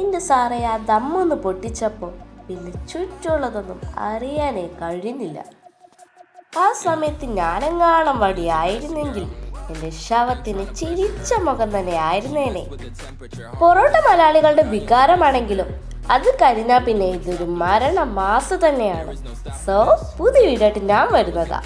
എന്റെ സാറേ ആ ദമ്മൊന്ന് പൊട്ടിച്ചപ്പോൾ പിന്നെ ചുറ്റുള്ളതൊന്നും അറിയാനേ കഴിഞ്ഞില്ല. ആ സമയത്ത് ഞാനെങ്ങാണം വടിയായിരുന്നെങ്കിൽ എന്റെ ശവത്തിന് ചിരിച്ച മുഖം തന്നെ ആയിരുന്നേനെ. പൊറോട്ട മലയാളികളുടെ വികാരമാണെങ്കിലും അത് കഴിഞ്ഞാൽ പിന്നെ ഇതൊരു മരണ മാസം തന്നെയാണ്. സോ പുതിയ വീടായിട്ട് ഞാൻ വരുന്നതാ.